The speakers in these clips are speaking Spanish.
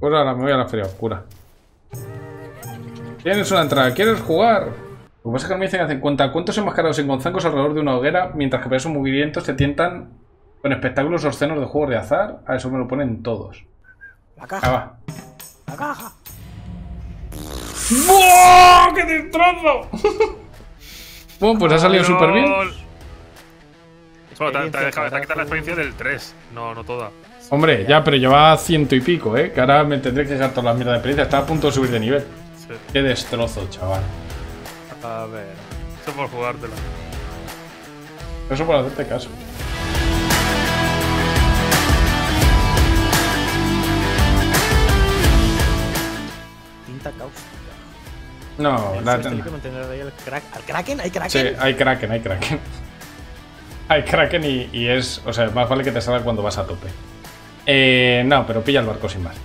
Pues ahora me voy a la feria oscura. Tienes una entrada, ¿quieres jugar? Lo que pasa es que me dicen que hacen cuenta cuentos enmascarados en zancos alrededor de una hoguera, mientras que esos movimientos te tientan con espectáculos obscenos de juegos de azar. A eso me lo ponen todos. La Ah, caja. va. La caja. ¡Buah! ¡Qué destrozo! bueno, pues ha salido súper bien. Bueno, te, ha quitado la experiencia del 3. No, no toda. Hombre, ya, pero lleva ciento y pico, ¿eh? Que ahora me tendré que dejar toda la mierda de experiencia. Estaba a punto de subir de nivel. Sí. Qué destrozo, chaval. A ver. Eso por jugártela. Eso por hacerte caso. Tinta cáustica. No, El la crack, al Kraken. ¿Hay Kraken? Sí, hay Kraken, hay Kraken. Hay Kraken y, y es. O sea, más vale que te salga cuando vas a tope. Eh, no, pero pilla el barco sin más.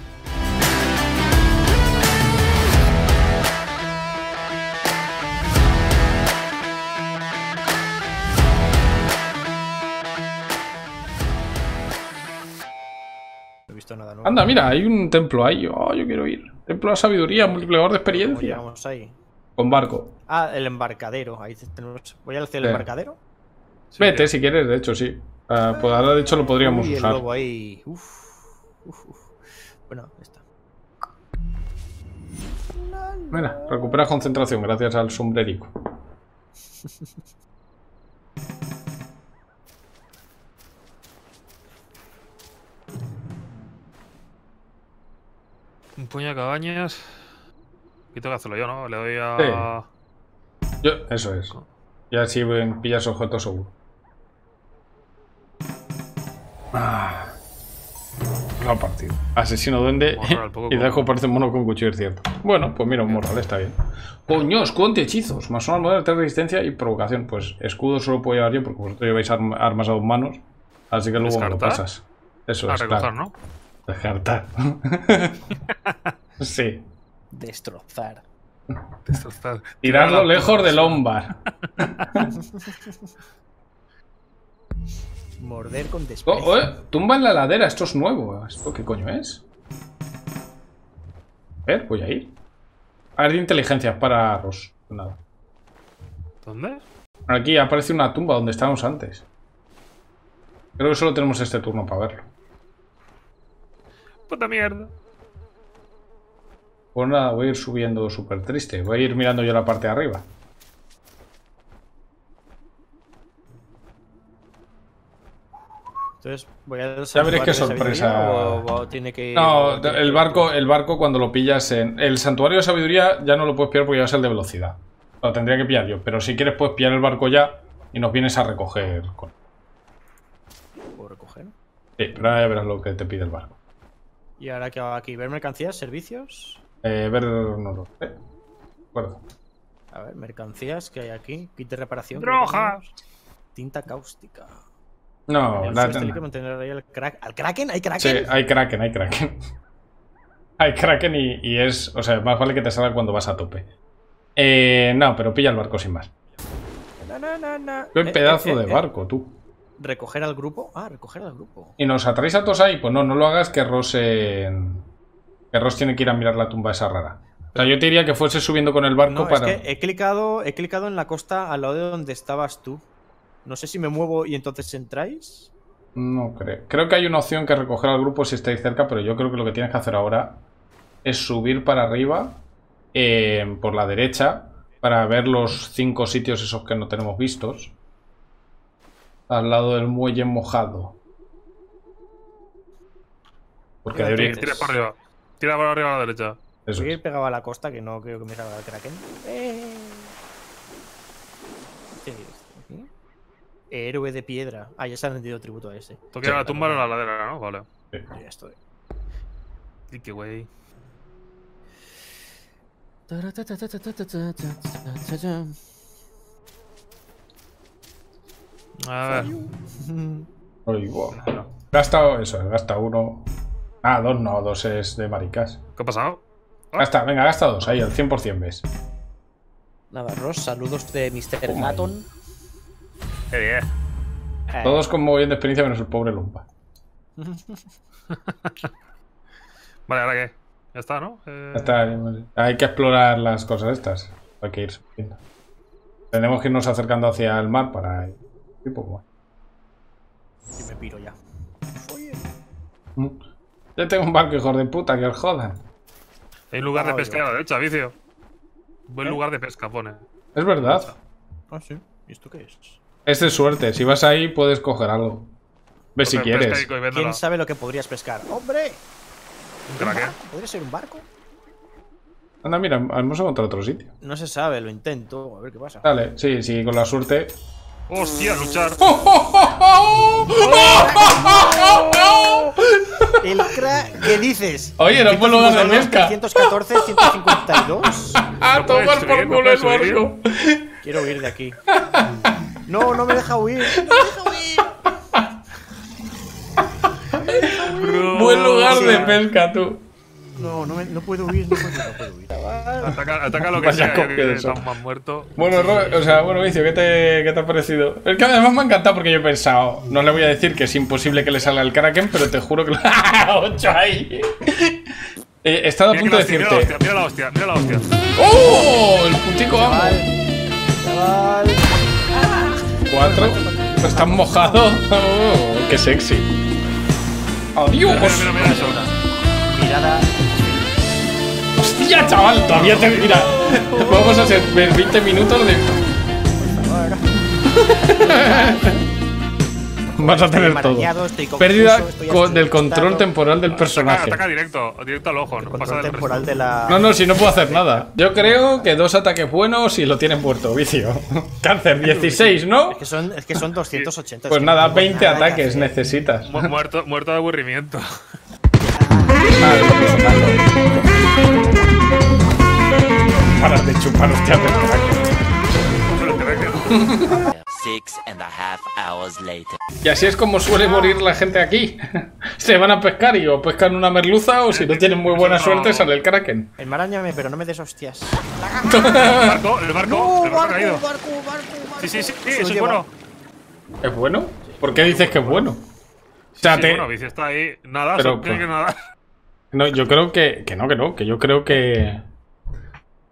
No he visto nada nuevo. Anda, mira, hay un templo ahí. Oh, yo quiero ir. Templo de sabiduría, multiplicador de ¿Cómo experiencia. llegamos ahí? Con barco. Ah, el embarcadero. Ahí tenemos... ¿Voy al cielo Sí. embarcadero? Sí, Vete si quieres, de hecho, sí. Ah, pues ahora, de hecho, lo podríamos Uy, el usar. lobo ahí. Uf. Uf, uf. Bueno, está. Mira, recupera concentración gracias al sombrerico. Un puño de cabañas. Y tengo que hacerlo yo, ¿no? Le doy a. Yo, eso es. Y así ven, pillas objetos seguro. Ah. Lo partido. Asesino duende y dejo parece un mono con cuchillo es cierto. Bueno, pues mira, un morral está bien. Coño, escudo anti-hechizos. Más una armadura de resistencia y provocación. Pues escudo solo puedo llevar yo porque vosotros lleváis arm- armas a dos manos. Así que luego me lo pasas. Eso A es. recoger, claro. ¿no? Descartar. sí. Destrozar. Destrozar. Tirarlo lejos del hombar. Morder con Oh, desprecio. oh, eh, tumba en la ladera, esto es nuevo. ¿Esto qué coño es? A ver, voy a ir. A ver de inteligencia para Ross. Nada. ¿Dónde? Aquí aparece una tumba donde estábamos antes. Creo que solo tenemos este turno para verlo. Puta mierda. Pues nada, voy a ir subiendo súper triste. Voy a ir mirando yo la parte de arriba. Entonces, voy a Ya veréis qué sorpresa. O, o tiene que. No, o tiene el que- barco, el barco cuando lo pillas en... El santuario de sabiduría ya no lo puedes pillar porque ya es el de velocidad. Lo tendría que pillar yo. Pero si quieres puedes pillar el barco ya y nos vienes a recoger. con- Puedo recoger. Sí, pero ahora ya verás lo que te pide el barco. Y ahora que hago aquí, ver mercancías, servicios. Eh, ver... No lo sé. Bueno, A ver, mercancías que hay aquí. Kit de reparación. tenemos. Tinta cáustica. No, El la- tiene que mantener ahí al crack. ¿Al Kraken? ¿Hay Kraken? Sí, hay Kraken, hay Kraken. hay Kraken y, y es... O sea, más vale que te salga cuando vas a tope. Eh, no, pero pilla el barco sin más. Na, na, na. Qué Eh, pedazo eh, de eh, barco, tú. ¿Recoger al grupo? Ah, recoger al grupo. ¿Y nos atraéis a todos ahí? Pues no, no lo hagas que Ross... Que Ross tiene que ir a mirar la tumba esa rara. O sea, yo te diría que fuese subiendo con el barco No, para... es que he clicado, he clicado en la costa al lado de donde estabas tú. No sé si me muevo y entonces entráis. No creo. Creo que hay una opción que recoger al grupo si estáis cerca, pero yo creo que lo que tienes que hacer ahora es subir para arriba eh, por la derecha para ver los cinco sitios esos que no tenemos vistos. Al lado del muelle mojado. Porque debería... Tira para arriba. Tira para arriba a la derecha. Eso Voy a es. ir pegado a la costa, que no creo que me salga el Kraken. Eh. ¿Qué es esto aquí? Héroe de piedra. Ah, ya se ha rendido tributo a ese. Tú quieres la tumba en la ladera, ¿no? Vale. Ya estoy. Y qué güey. A ver. Uy, wow. Gasta eso, gasta uno. Ah, dos no, dos es de maricas. ¿Qué ha pasado? Gasta, venga, gasta dos, ahí, al 100% ves. Nada, Ross, saludos de Mr. Ahí. Qué bien. Eh, Todos con muy bien de experiencia menos el pobre Lumpa. Vale, ¿ahora qué? Ya está, ¿no? Eh, Ya está, hay que explorar las cosas estas. Hay que ir subiendo. Tenemos que irnos acercando hacia el mar para ir. y más. Y me piro ya. Mm. Yo tengo un barco, hijo de puta, que os jodan. Hay un lugar de pesca a la derecha, vicio. Buen lugar de pesca, pone. Es verdad. Ah, sí. ¿Y esto qué es? Es de suerte. Si vas ahí, puedes coger algo. Ve si quieres. ¿Quién sabe lo que podrías pescar? ¡Hombre! Un. ¿Podría ser un barco? Anda, mira, hemos encontrado otro sitio. No se sabe, lo intento. A ver qué pasa. Dale, sí, sí, con la suerte. ¡Hostia, luchar! El crack. ¿Qué dices? Oye, no puedo dar de pesca. 114, 152. ¡A tomar por no culo el barco! Quiero huir de aquí. No, no me deja huir. No me deja huir. Bro. Buen lugar de pesca, tú. No, no, me- no puedo huir, no puedo, no puedo huir. Ataca, ataca lo que Vaya sea, copia que están más muertos. Bueno, o sea, bueno, Vicio, ¿qué te, ¿qué te ha parecido? Es que además me ha encantado porque yo he pensado, no le voy a decir que es imposible que le salga el Kraken, pero te juro que lo... ¡Ocho ahí! Eh, he estado a punto de que la hostia, decirte... mira la hostia, mira la hostia, mira la hostia. ¡Oh! El puntico amo. Chaval. Cuatro. Estás mojado. Oh, ¡Qué sexy! ¡Adiós! Mira, mira, mira. Mirada. ¡Hostia, chaval! Todavía te... Mira, vamos a hacer 20 minutos de... Vas a tener todo. confuso, Pérdida del control temporal del personaje. ataca directo, directo al ojo, no pasa temporal de la. No, no, si no puedo hacer nada. Yo creo que dos ataques buenos y lo tienen muerto, vicio. Cáncer 16, ¿no? Es que son, es que son 280. Pues nada, no tengo 20 nada que ataques necesitas. Mu- Muerto, muerto de aburrimiento. Para de chupar hostias del Kraken. Pero te ve que- Six and a half hours later. Y así es como suele morir la gente aquí. Se van a pescar y o pescan una merluza o si no tienen muy buena suerte sale el Kraken. Enmaráñame, pero no me des hostias. El barco, el barco, el barco ha caído. barco, barco, barco. Sí, sí, sí, sí, eso es bueno. ¿Es bueno? ¿Por qué dices que es bueno? O sea, Sí, te- bueno, Vici está ahí. Nada, Pero, pues, que nadar. No, yo creo que, que no, que no, que yo creo que...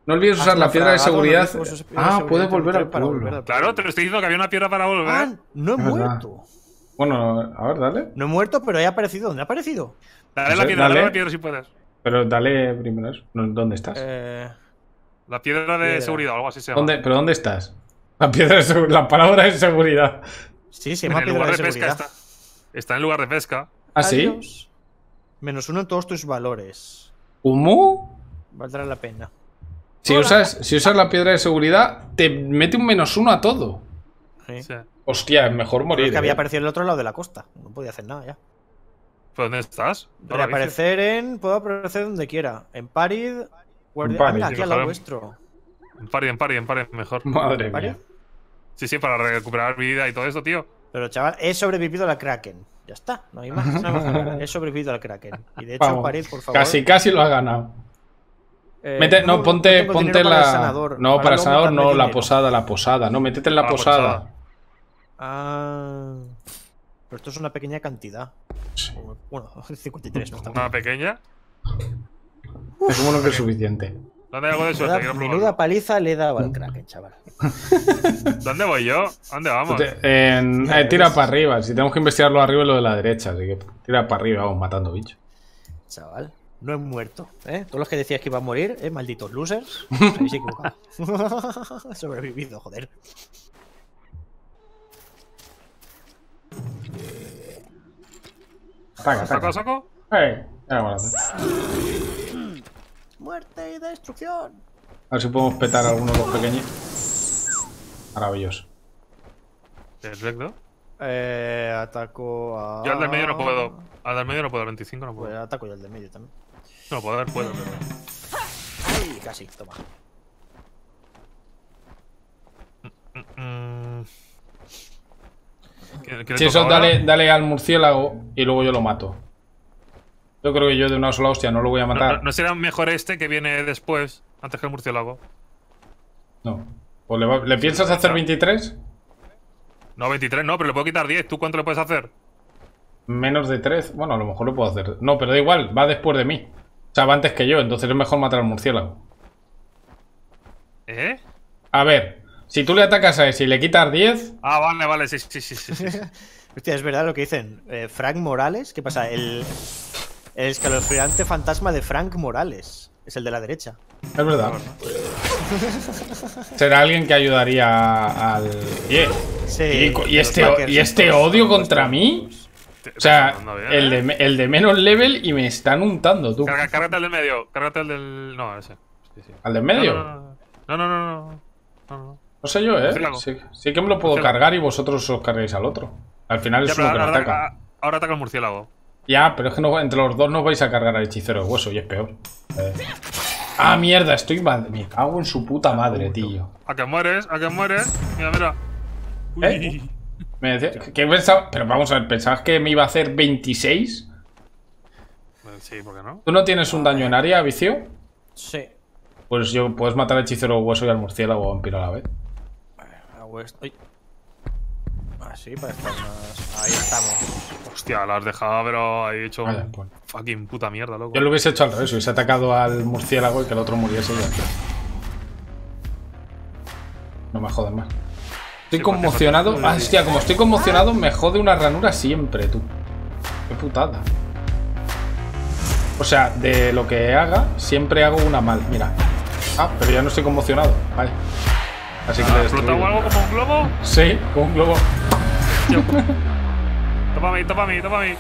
No olvides usar la piedra de naufragado, seguridad. no dices, piedra de Ah, seguridad, puede te volver al volver pueblo. Claro, te lo estoy diciendo que había una piedra para volver. Ah, no he Es verdad. muerto. Bueno, a ver, dale. No he muerto, pero he aparecido. ¿Dónde ha aparecido? Dale la piedra, dale. dale la piedra si puedes. Pero dale primero eso. ¿Dónde estás? Eh, La piedra de Piedra. seguridad o algo así se llama. ¿Dónde, ¿Pero dónde estás? La piedra de segu- la palabra de seguridad. sí, se En llama el piedra lugar de de pesca seguridad. está. Está en lugar de pesca. ¿Ah, sí? Adiós. Menos uno en todos tus valores. ¿Cómo? Valdrá la pena. Si usas, si usas la piedra de seguridad, te mete un menos uno a todo. Sí. Hostia, es mejor morir. es que había eh. aparecido en el otro lado de la costa. No podía hacer nada ya. ¿Pero dónde estás? Vici. Reaparecer en. Puedo aparecer donde quiera. En Parid. guardia- Parid. Ah, mira, aquí al lado Mejor. vuestro. En pari, en pari, en pari, mejor. Madre ¿Parid? mía. Sí, sí, para recuperar vida y todo esto, tío. Pero chaval, he sobrevivido a la Kraken. Ya está, no hay más. no hay más. he sobrevivido a la Kraken. Y de hecho, Vamos, Parid, por favor. Casi, casi lo has ganado. Eh, Mete- no, ponte, tengo ponte para la. sanador. No, para el sanador no, la dinero. posada, la posada. No, métete en la Ah, la posada. posada. Ah. Pero esto es una pequeña cantidad. Sí. Bueno, 53, no está Una pequeña. Es como que es suficiente. ¿Dónde hay algo de suerte? Menuda, menuda paliza le he dado al Kraken, chaval. ¿Dónde voy yo? ¿A ¿Dónde vamos? Te- en- eh, tira para arriba. Si tenemos que investigarlo arriba y lo de la derecha. Así que tira para arriba, vamos matando bichos. Chaval, no he muerto. ¿eh? Todos los que decías que iba a morir, ¿eh? malditos losers, os habéis equivocado. He sobrevivido, joder. Ataca, ¿Saco, ataca. saco? Eh, hacer. Muerte y destrucción. A ver si podemos petar a alguno de los pequeños. Maravilloso. Perfecto. Eh, ataco a. Yo al del medio no puedo. Al del medio no puedo, al 25 no Pues puedo. ataco yo al del medio también. No, poder puedo, pero. Ay, casi, toma. Mm. ¿Qué- qué le Si eso, dale, dale al murciélago y luego yo lo mato. Yo creo que yo de una sola hostia no lo voy a ¿No, matar. no, no será mejor este que viene después, antes que el murciélago? No. Pues le, va- ¿le piensas hacer 23? No, 23 no, pero le puedo quitar 10. ¿Tú cuánto le puedes hacer? Menos de 3. Bueno, a lo mejor lo puedo hacer. No, pero da igual, va después de mí. O sea, va antes que yo, entonces es mejor matar al murciélago. ¿Eh? A ver, si tú le atacas a ese y le quitas 10, Ah, vale, vale, sí, sí, sí, sí. sí. Hostia, es verdad lo que dicen. Eh, Frank Morales, ¿qué pasa? El, el escalofriante fantasma de Frank Morales. Es el de la derecha. es verdad. Será alguien que ayudaría al. Y, Sí, y- este, y este odio contra mí. O sea, bien, el ¿eh? de, me- el de menos level y me están untando, tú. Carga- Cárgate el del medio. Cárgate el del. No, ese. Sí, sí. ¿Al del medio? No, no, no. No, no, no. no, sé yo, ¿eh? Sí, sí que me lo puedo Murciélago. cargar y vosotros os carguéis al otro. Al final es uno que me ataca. ahora- ahora ataca el murciélago. Ya, pero es que no- entre los dos no vais a cargar al hechicero de hueso y es peor. Eh. Ah, mierda, estoy mal. Me cago en su puta madre, tío. A que mueres, a que mueres. Mira, mira. Uy. ¿Eh? Me decía, que pensaba, pero vamos a ver, ¿pensabas que me iba a hacer 26? Sí, ¿por qué no? ¿Tú no tienes un daño en área, vicio? Sí. Pues yo puedes matar al hechicero hueso y al murciélago o vampiro a la vez. Hago esto. Uy. Así, para estar más. Ahí estamos. Hostia, la has dejado, pero ahí he hecho Vale, un pues. fucking puta mierda, loco. Yo lo hubiese hecho al revés, hubiese atacado al murciélago y que el otro muriese y ya. No me jodes más. Estoy Sí, conmocionado. Ah, hostia, como estoy conmocionado, me jode una ranura siempre, tú. Qué putada. O sea, de lo que haga, siempre hago una mal. Mira. Ah, pero ya no estoy conmocionado. Vale. Así que le ¿Ha he explotado destruido. algo como un globo? Sí, con un globo. Topa a mí,